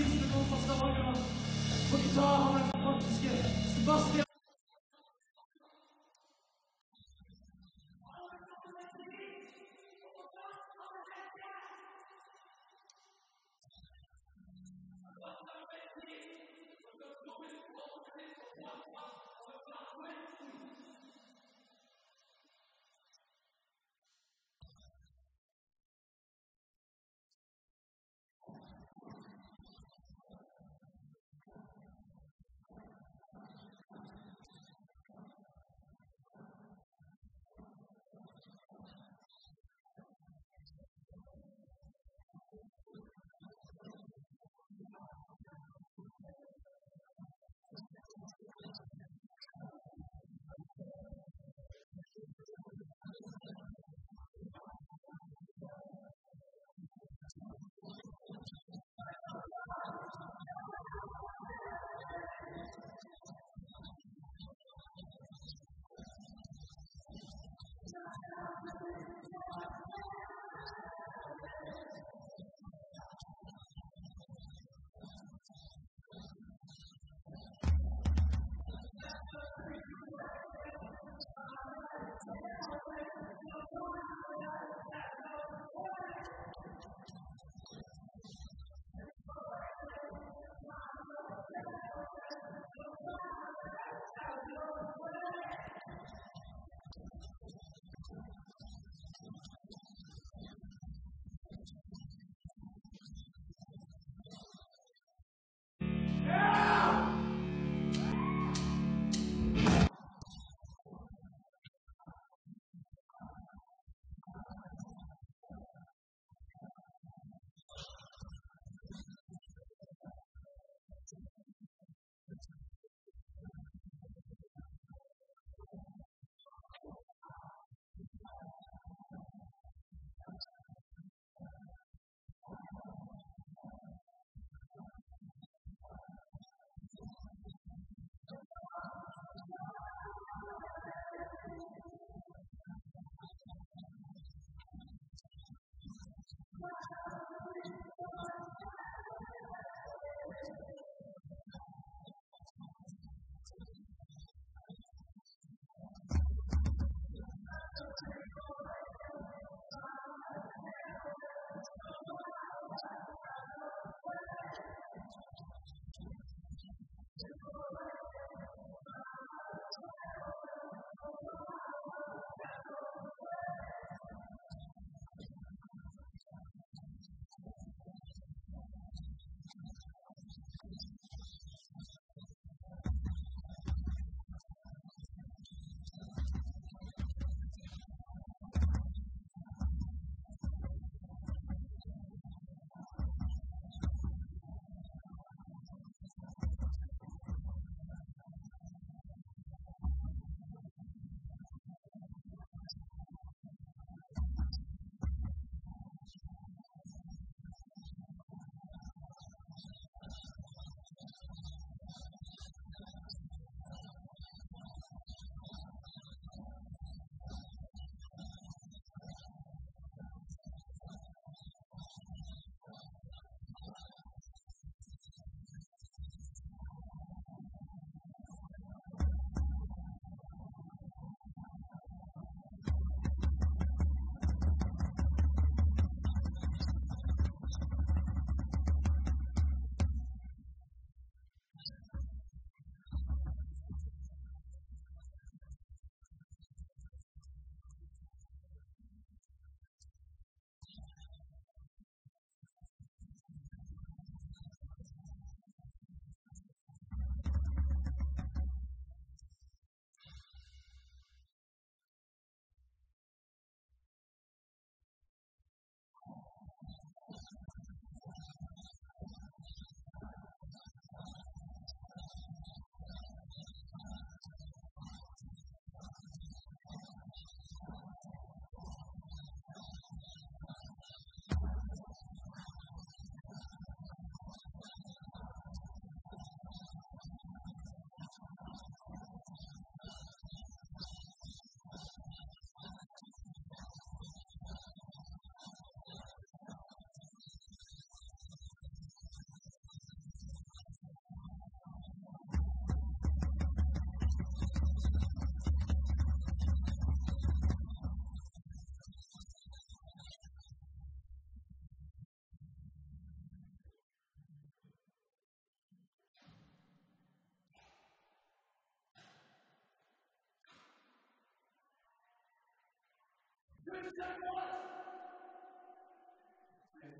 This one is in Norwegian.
nå fra Stavanger. På gitar har den fantastiske Sebastian. Just at once. And